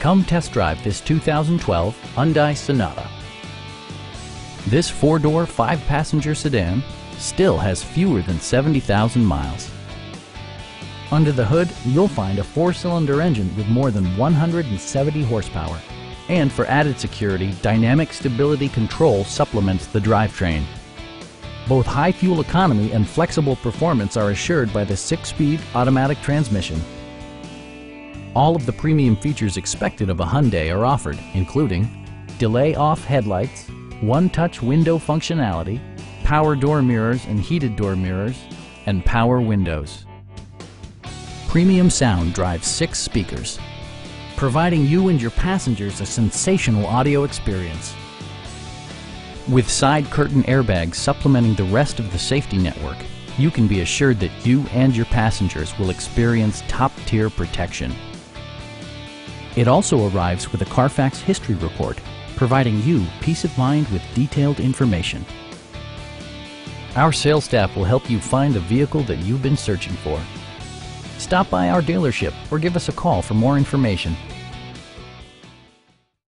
Come test drive this 2012 Hyundai Sonata. This four-door, five-passenger sedan still has fewer than 70,000 miles. Under the hood, you'll find a four-cylinder engine with more than 170 horsepower. And for added security, Dynamic Stability Control supplements the drivetrain. Both high fuel economy and flexible performance are assured by the six-speed automatic transmission. All of the premium features expected of a Hyundai are offered, including delay off headlights, one-touch window functionality, power door mirrors and heated door mirrors, and power windows. Premium sound drives six speakers, providing you and your passengers a sensational audio experience. With side curtain airbags supplementing the rest of the safety network, you can be assured that you and your passengers will experience top-tier protection. It also arrives with a Carfax history report, providing you peace of mind with detailed information. Our sales staff will help you find the vehicle that you've been searching for. Stop by our dealership or give us a call for more information.